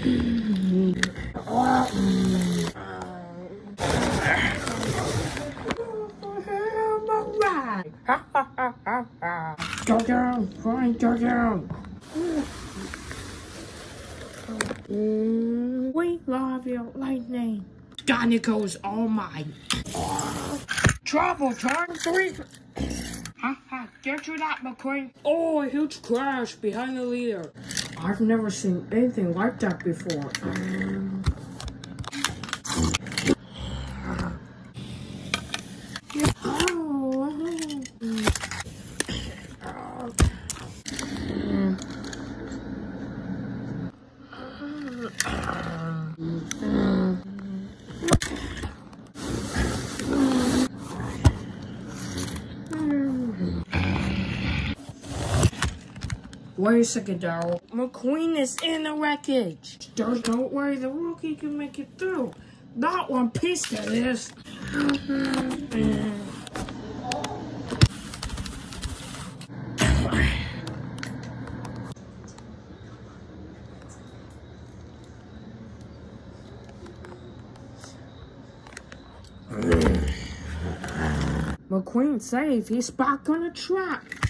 Go down, go down. We love you, lightning. Dinoco's all mine. Trouble, turn three. Ha ha, get to that, McQueen. Oh, a huge crash behind the leader. I've never seen anything like that before. Oh. Wait a second, Darrell. McQueen is in the wreckage. There's no way the rookie can make it through. Not one piece of this. Mm. McQueen's safe. He's back on the track.